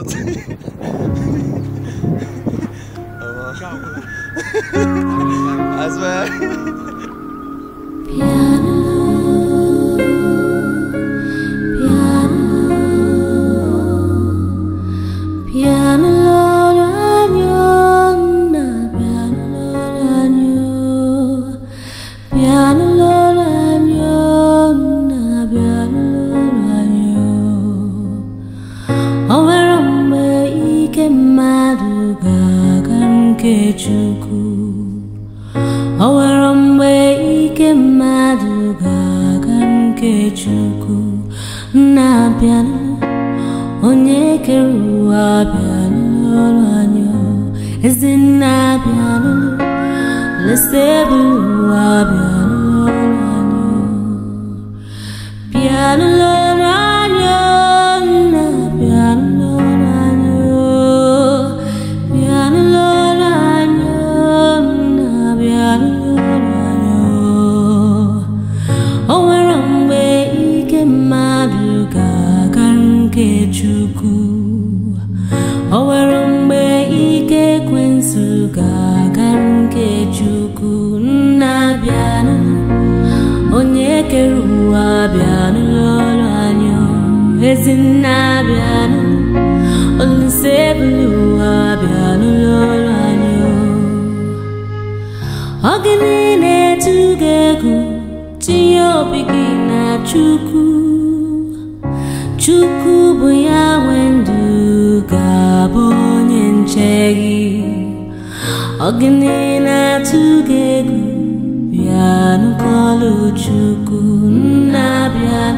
out. I swear. Chukwu o nwere mgbe ike mmadụ ga-aga nke Chukwu na-abịanụ onye kere ụwa abịanụ ọrụ anyị ezi nna abịanụ lese ụwa abịanụ ọ o nwere mgbe ike ekwensụ ga-aga nke chukwu nna bịanụ onye kere ụwa bịanụ ọrụ anya ezi nna bịanụ olise ebulu ụwa ọrụ anya. ọ gịnị na-etu gị egwu tinye obi gị na chukwu chukwu bụ ya nwe ndụ ga-abụ onye nche gị ọgịnị na-atụ gị egwu bịa n'ụkọlụ chukwu nna bịa